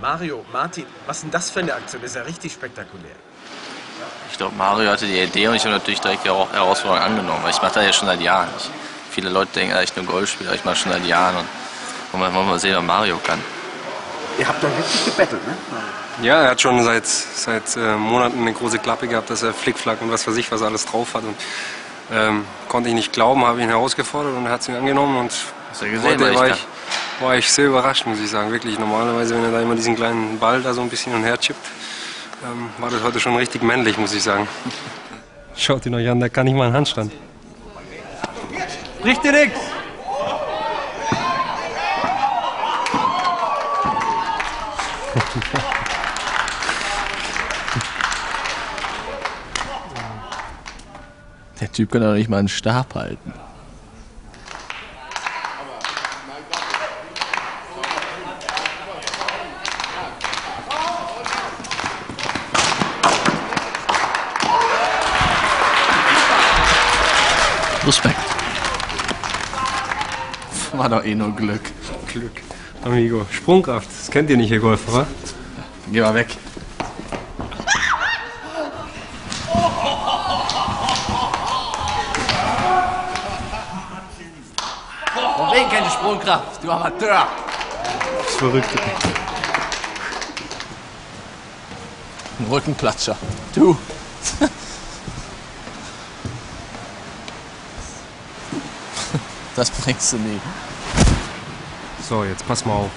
Mario, Martin, was ist denn das für eine Aktion? Das ist ja richtig spektakulär. Ich glaube, Mario hatte die Idee und ich habe natürlich direkt die Herausforderung angenommen, weil ich mache das ja schon seit Jahren. Ich, viele Leute denken, ich nur Golf spiele, aber ich mache schon seit Jahren und wollen wir mal sehen, was Mario kann. Ihr habt da richtig gebettelt, ne? Ja, er hat schon seit, seit äh, Monaten eine große Klappe gehabt, dass er Flickflack und was weiß ich, was er alles drauf hat. Und, ähm, konnte ich nicht glauben, habe ihn herausgefordert und er hat es mir angenommen. Und Hast du gesehen, heute war ich ich, war ich sehr überrascht, muss ich sagen. Wirklich, normalerweise, wenn er da immer diesen kleinen Ball da so ein bisschen hin und her chippt, ähm, war das heute schon richtig männlich, muss ich sagen. Schaut ihn euch an, da kann ich mal einen Handstand. Bricht dir nichts! Der Typ kann doch nicht mal einen Stab halten. Respekt. War doch eh nur Glück. Glück. Amigo, Sprungkraft, das kennt ihr nicht, ihr Golfer, wa? Geh mal weg. Von wegen keine Sprungkraft, du Amateur. Das ist verrückt. Ein Rückenplatscher. Du. Das bringst du nie. So, jetzt pass mal auf.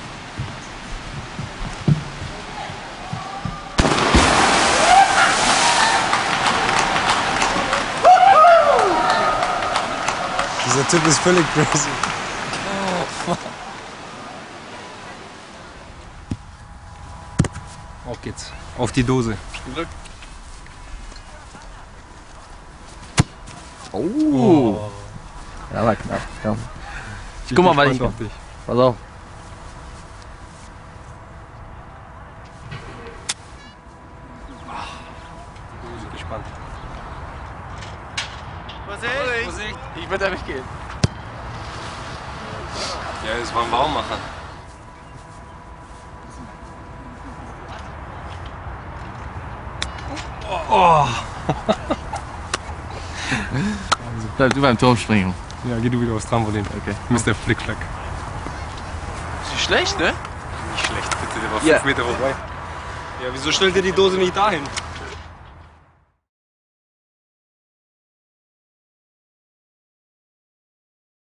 Dieser Typ ist völlig crazy. Auf geht's. Auf die Dose. Glück. Oh. Ja, war knapp. Komm. Ich guck mal, was ich. Pass auf. Gespannt. Vorsicht! Ich würde da weggehen. Ja, das war ein Baummacher. Bleib du beim Turmspringen. Ja, geh du wieder aufs Trampolin. Okay. Mr. Flickflack. Ist nicht schlecht, ne? Nicht schlecht, bitte, der war Ja. fünf Meter vorbei. Ja, wieso stellt ihr die Dose nicht dahin?